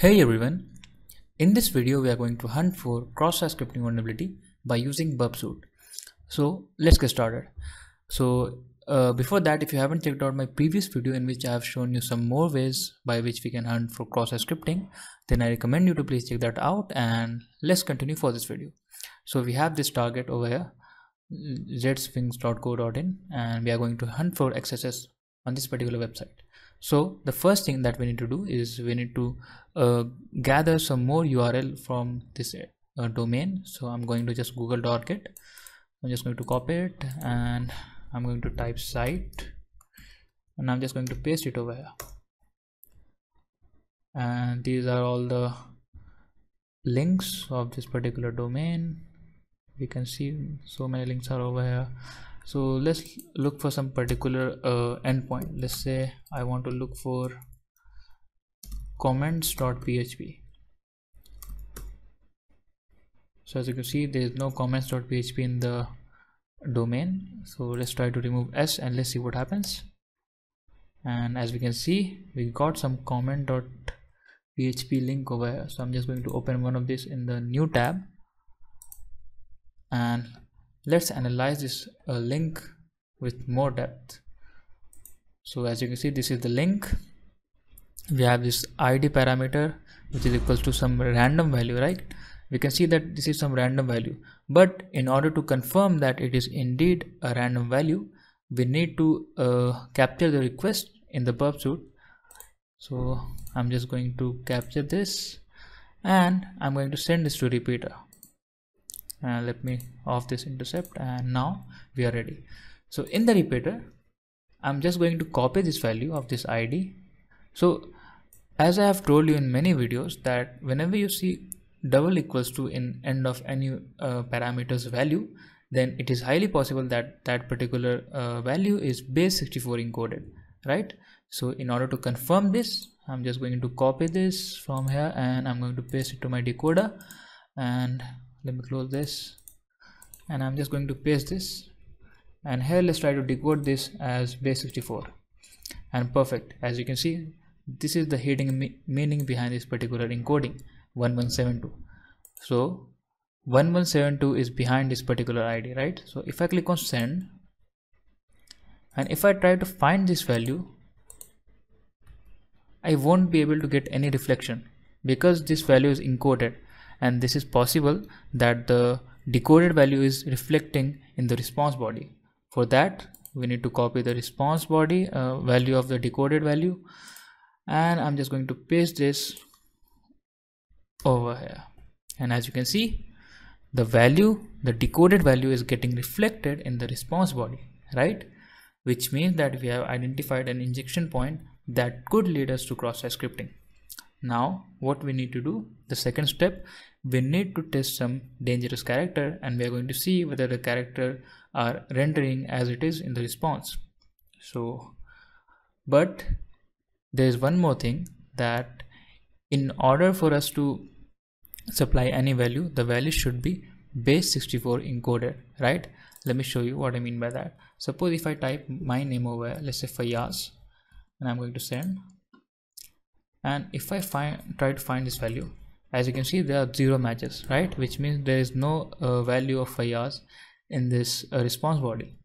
Hey everyone, in this video we are going to hunt for cross-site scripting vulnerability by using burpsuite. So let's get started. So uh, before that if you haven't checked out my previous video in which I have shown you some more ways by which we can hunt for cross-site scripting then I recommend you to please check that out and let's continue for this video. So we have this target over here zsphinx.co.in and we are going to hunt for XSS on this particular website so the first thing that we need to do is we need to uh, gather some more url from this uh, domain. So i'm going to just google google.get i'm just going to copy it and i'm going to type site and i'm just going to paste it over here. And these are all the links of this particular domain. We can see so many links are over here so let's look for some particular uh, endpoint. Let's say I want to look for comments.php so as you can see there is no comments.php in the domain. So let's try to remove s and let's see what happens. And as we can see we got some comment.php link over here. So i'm just going to open one of these in the new tab. And let's analyze this uh, link with more depth. So as you can see this is the link. We have this id parameter which is equals to some random value right? We can see that this is some random value. But in order to confirm that it is indeed a random value we need to uh, capture the request in the burp suite so i'm just going to capture this and i'm going to send this to repeater and let me off this intercept and now we are ready. So in the repeater i'm just going to copy this value of this id so as i have told you in many videos that whenever you see double equals to in end of any uh, parameters value then it is highly possible that that particular uh, value is base 64 encoded right? So in order to confirm this i'm just going to copy this from here and i'm going to paste it to my decoder and let me close this. And I'm just going to paste this. And here let's try to decode this as base 64 and perfect. As you can see this is the hidden me meaning behind this particular encoding 1172 so 1172 is behind this particular id right? So if i click on send and if i try to find this value i won't be able to get any reflection because this value is encoded and this is possible that the decoded value is reflecting in the response body. For that we need to copy the response body uh, value of the decoded value. And I'm just going to paste this over here. And as you can see the value the decoded value is getting reflected in the response body right? Which means that we have identified an injection point that could lead us to cross-site scripting. Now what we need to do the second step we need to test some dangerous character and we are going to see whether the character are rendering as it is in the response. So but there is one more thing that in order for us to supply any value the value should be base 64 encoded right? Let me show you what i mean by that. Suppose if i type my name over let's say Fayaz and i'm going to send and if I find try to find this value as you can see there are zero matches right? Which means there is no uh, value of Fayaz in this uh, response body.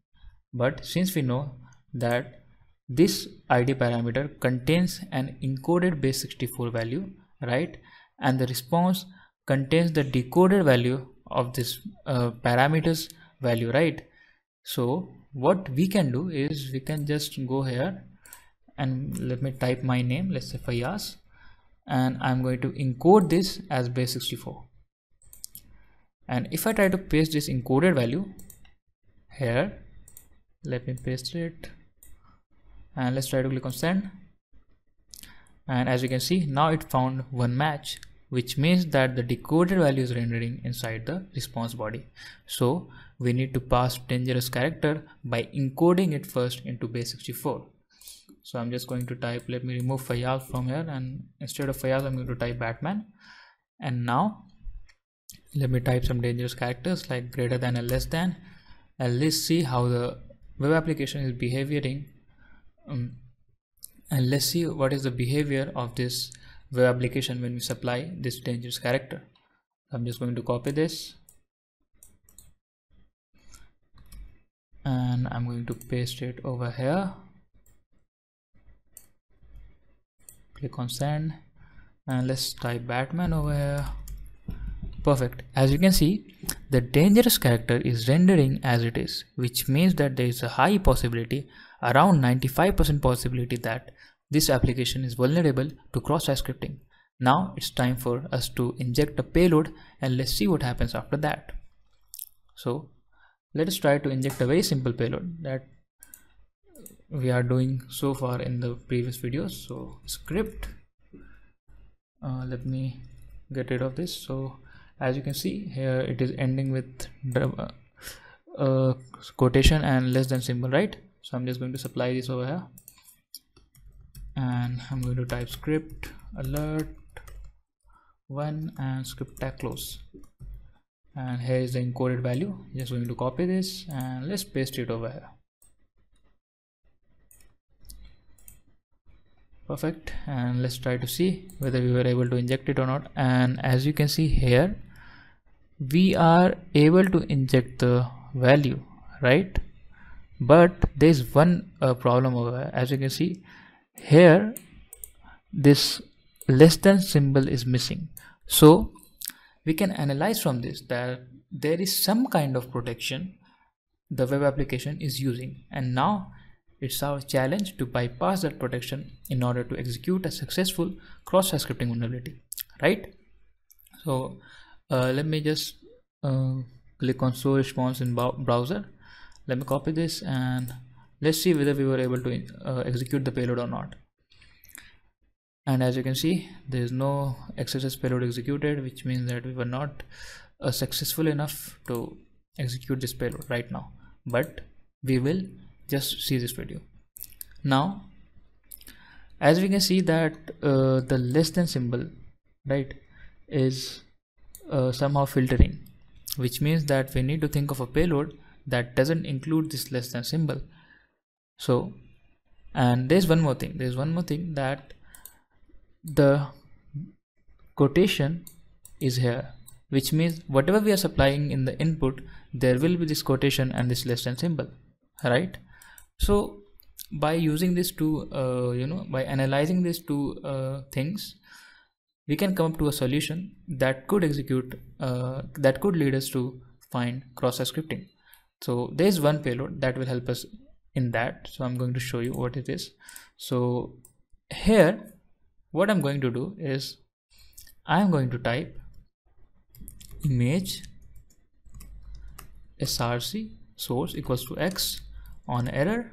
But since we know that this id parameter contains an encoded base 64 value right? And the response contains the decoded value of this uh, parameters value right? So what we can do is we can just go here and let me type my name let's say Fayaz and I'm going to encode this as base 64 and if I try to paste this encoded value here let me paste it. And let's try to click on send. And as you can see now it found one match which means that the decoded value is rendering inside the response body. So we need to pass dangerous character by encoding it first into base 64 so i'm just going to type let me remove Fayaz from here and instead of Fayaz i'm going to type batman. And now let me type some dangerous characters like greater than and less than. And let's see how the web application is behaving. Um, and let's see what is the behavior of this web application when we supply this dangerous character. I'm just going to copy this. And i'm going to paste it over here click on send and let's type batman over here. Perfect. As you can see the dangerous character is rendering as it is which means that there is a high possibility around 95% possibility that this application is vulnerable to cross-site scripting. Now it's time for us to inject a payload and let's see what happens after that. So let us try to inject a very simple payload that we are doing so far in the previous videos so script. Uh, let me get rid of this. So as you can see here it is ending with uh, uh, quotation and less than symbol right? So i'm just going to supply this over here. And i'm going to type script alert one and script tag close. And here is the encoded value. Just going to copy this and let's paste it over here perfect. And let's try to see whether we were able to inject it or not. And as you can see here we are able to inject the value right? But there's one uh, problem over as you can see here this less than symbol is missing. So we can analyze from this that there is some kind of protection the web application is using. And now it's our challenge to bypass that protection in order to execute a successful cross-site scripting vulnerability right? So uh, let me just uh, click on show response in browser. Let me copy this and let's see whether we were able to uh, execute the payload or not. And as you can see there is no XSS payload executed which means that we were not uh, successful enough to execute this payload right now. But we will just see this video. Now as we can see that uh, the less than symbol right is uh, somehow filtering which means that we need to think of a payload that doesn't include this less than symbol. So and there's one more thing. There's one more thing that the quotation is here which means whatever we are supplying in the input there will be this quotation and this less than symbol right so by using these two uh, you know by analyzing these two uh, things we can come up to a solution that could execute uh, that could lead us to find cross-site scripting. So there is one payload that will help us in that. So i'm going to show you what it is. So here what I'm going to do is I'm going to type image src source equals to x on error.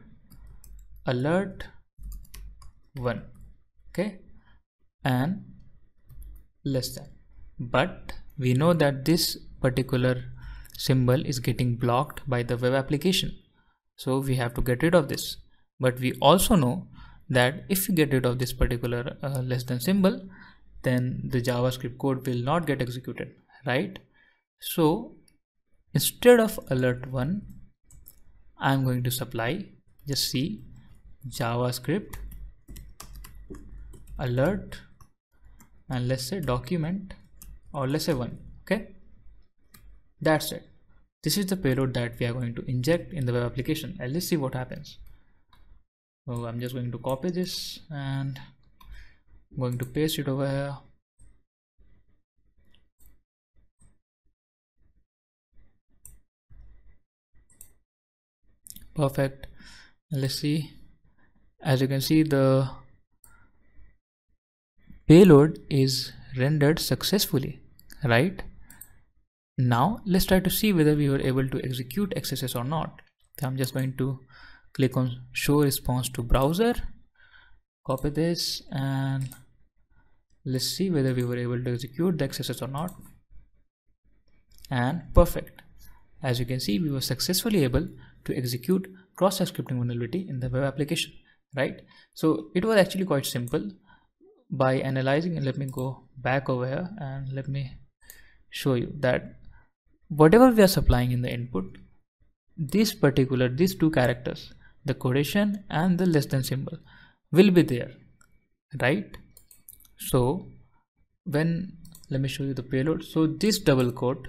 Alert 1 okay? And less than. But we know that this particular symbol is getting blocked by the web application. So we have to get rid of this. But we also know that if you get rid of this particular uh, less than symbol then the javascript code will not get executed right? So instead of alert 1 i'm going to supply. Just see. Javascript alert and let's say document or let's say one okay? That's it. This is the payload that we are going to inject in the web application and let's see what happens. So i'm just going to copy this and going to paste it over here perfect. Let's see. As you can see the payload is rendered successfully right? Now let's try to see whether we were able to execute xss or not. I'm just going to click on show response to browser copy this and let's see whether we were able to execute the XSS or not. And perfect. As you can see we were successfully able to execute cross-site scripting vulnerability in the web application right? So it was actually quite simple. By analyzing and let me go back over here and let me show you that whatever we are supplying in the input this particular these two characters the quotation and the less than symbol will be there right? So when let me show you the payload. So this double quote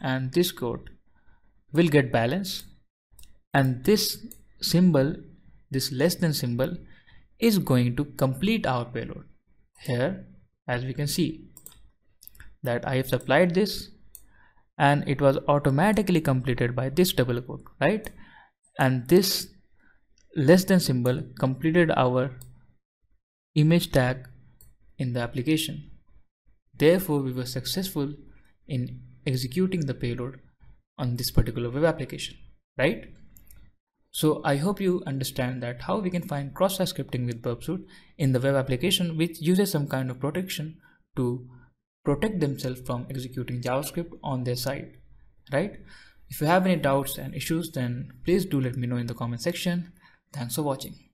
and this quote will get balance and this symbol this less than symbol is going to complete our payload. Here as we can see that I have supplied this and it was automatically completed by this double quote right? And this less than symbol completed our image tag in the application. Therefore we were successful in executing the payload on this particular web application right so i hope you understand that how we can find cross-site scripting with burpsuite in the web application which uses some kind of protection to protect themselves from executing JavaScript on their site, right? If you have any doubts and issues, then please do let me know in the comment section. Thanks for watching.